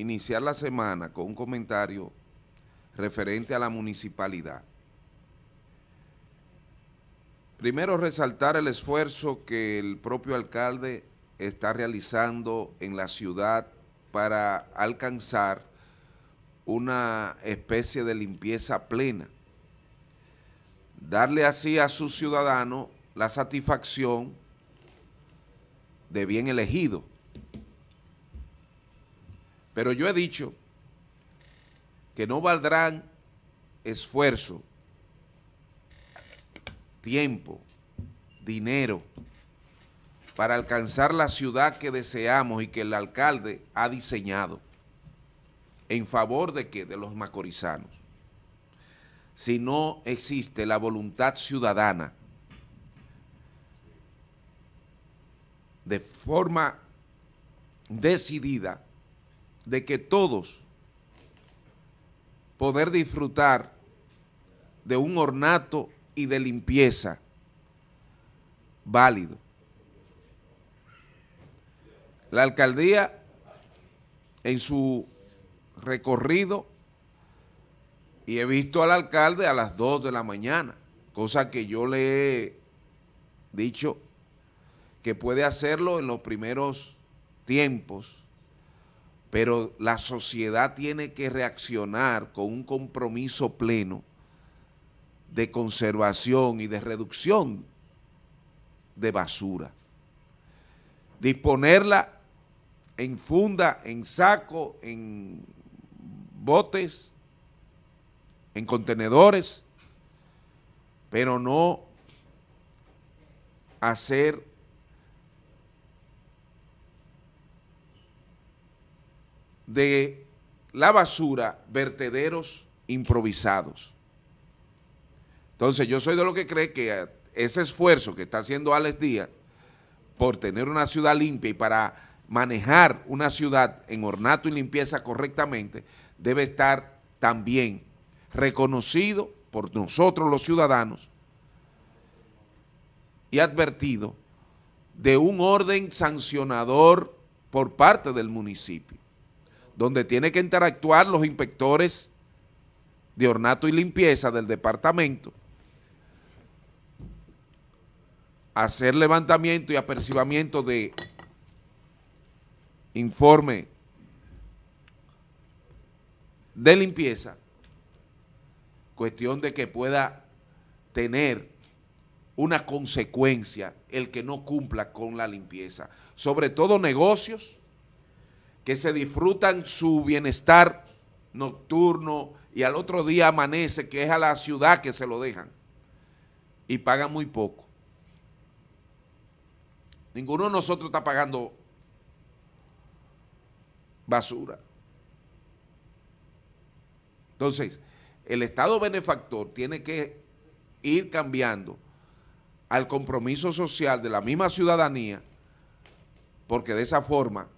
iniciar la semana con un comentario referente a la municipalidad. Primero resaltar el esfuerzo que el propio alcalde está realizando en la ciudad para alcanzar una especie de limpieza plena. Darle así a su ciudadano la satisfacción de bien elegido. Pero yo he dicho que no valdrán esfuerzo, tiempo, dinero para alcanzar la ciudad que deseamos y que el alcalde ha diseñado en favor de que de los macorizanos. Si no existe la voluntad ciudadana de forma decidida de que todos poder disfrutar de un ornato y de limpieza válido. La alcaldía en su recorrido y he visto al alcalde a las 2 de la mañana, cosa que yo le he dicho que puede hacerlo en los primeros tiempos, pero la sociedad tiene que reaccionar con un compromiso pleno de conservación y de reducción de basura. Disponerla en funda, en saco, en botes, en contenedores, pero no hacer de la basura vertederos improvisados. Entonces yo soy de lo que cree que ese esfuerzo que está haciendo Alex Díaz por tener una ciudad limpia y para manejar una ciudad en ornato y limpieza correctamente, debe estar también reconocido por nosotros los ciudadanos y advertido de un orden sancionador por parte del municipio donde tiene que interactuar los inspectores de ornato y limpieza del departamento, hacer levantamiento y apercibamiento de informe de limpieza, cuestión de que pueda tener una consecuencia el que no cumpla con la limpieza, sobre todo negocios que se disfrutan su bienestar nocturno y al otro día amanece, que es a la ciudad que se lo dejan y pagan muy poco. Ninguno de nosotros está pagando basura. Entonces, el Estado benefactor tiene que ir cambiando al compromiso social de la misma ciudadanía, porque de esa forma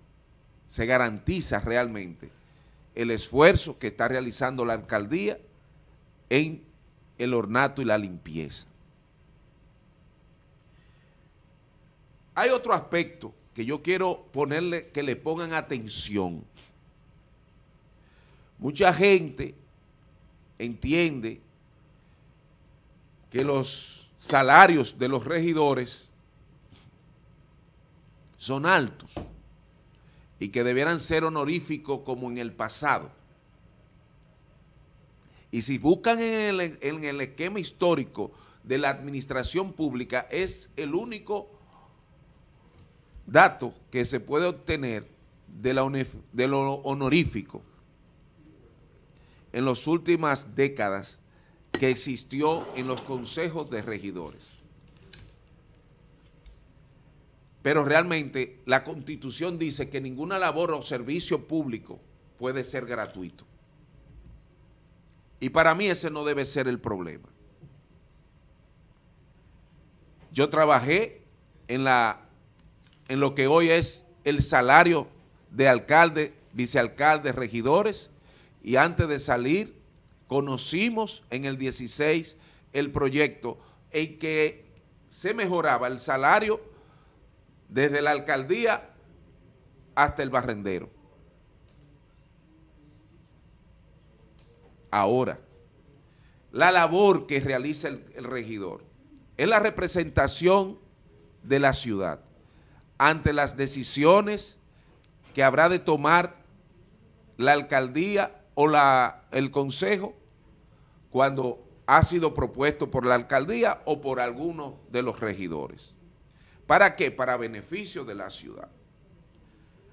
se garantiza realmente el esfuerzo que está realizando la alcaldía en el ornato y la limpieza. Hay otro aspecto que yo quiero ponerle, que le pongan atención. Mucha gente entiende que los salarios de los regidores son altos y que debieran ser honoríficos como en el pasado. Y si buscan en el, esquema histórico de la administración pública, es el único dato que se puede obtener de, la, de lo honorífico en las últimas décadas que existió en los consejos de regidores. Pero realmente la Constitución dice que ninguna labor o servicio público puede ser gratuito. Y para mí ese no debe ser el problema. Yo trabajé en, la, en lo que hoy es el salario de alcalde, vicealcalde, regidores, y antes de salir conocimos en el 16 el proyecto en que se mejoraba el salario desde la alcaldía hasta el barrendero. Ahora, la labor que realiza el, regidor es la representación de la ciudad ante las decisiones que habrá de tomar la alcaldía o la, el consejo cuando ha sido propuesto por la alcaldía o por alguno de los regidores. ¿Para qué? Para beneficio de la ciudad.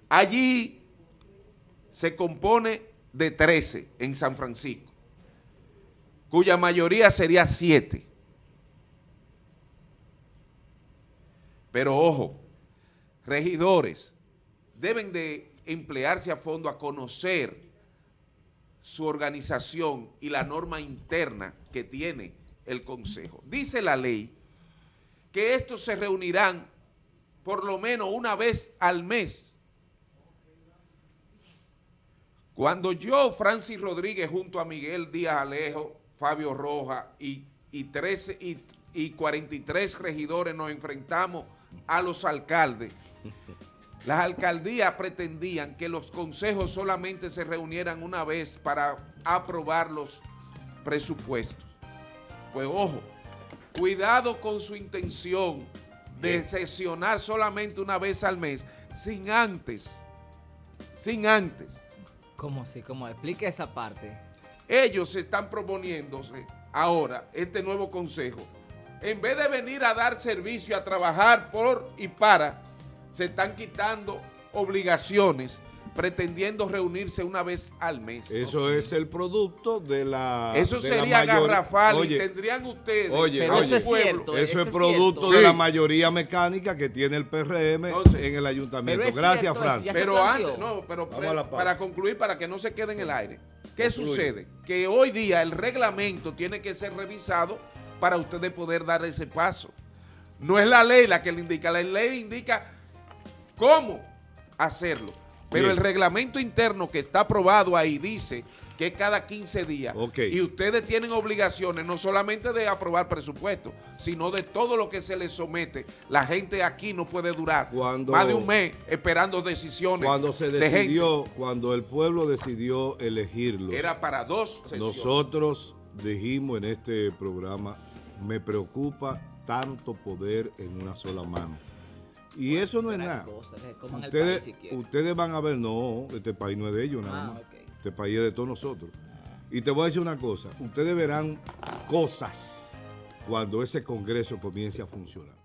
Allí se compone de 13 en San Francisco, cuya mayoría sería 7. Pero ojo, regidores deben de emplearse a fondo a conocer su organización y la norma interna que tiene el Consejo. Dice la ley que estos se reunirán por lo menos una vez al mes. Cuando yo, Francis Rodríguez, junto a Miguel Díaz Alejo, Fabio Roja y, y, 13, y, y 43 regidores nos enfrentamos a los alcaldes, las alcaldías pretendían que los consejos solamente se reunieran una vez para aprobar los presupuestos. Pues ojo, cuidado con su intención de sesionar solamente una vez al mes, sin antes, sin antes. ¿Cómo así? ¿Cómo? Explique esa parte. Ellos están proponiéndose ahora, este nuevo consejo, en vez de venir a dar servicio, a trabajar por y para se están quitando obligaciones pretendiendo reunirse una vez al mes. Eso es el producto de la Eso de sería la mayor- garrafal Oye, y tendrían ustedes... Oye, Pero oye, eso es cierto. Eso es producto cierto. de Sí. la mayoría mecánica que tiene el PRM Entonces, en el ayuntamiento. Gracias, cierto, se Pero antes, no, pero pre- para concluir, para que no se quede en el aire. ¿Qué Concluye. sucede? Que hoy día el reglamento tiene que ser revisado para ustedes poder dar ese paso. No es la ley la que le indica, la ley indica cómo hacerlo. Pero Bien. el reglamento interno que está aprobado ahí dice que es cada 15 días. Y ustedes tienen obligaciones no solamente de aprobar presupuesto, sino de todo lo que se les somete. La gente aquí no puede durar Cuando- más de un mes esperando decisiones Cuando se de decidió, cuando el pueblo decidió elegirlos, Era para dos sesiones. nosotros dijimos en este programa, me preocupa tanto poder en una sola mano. Y eso no es nada. el Ustedes, país ustedes van a ver, no, este país no es de ellos nada Ah, más. Este país es de todos nosotros. Y te voy a decir una cosa, ustedes verán cosas cuando ese Congreso comience a funcionar.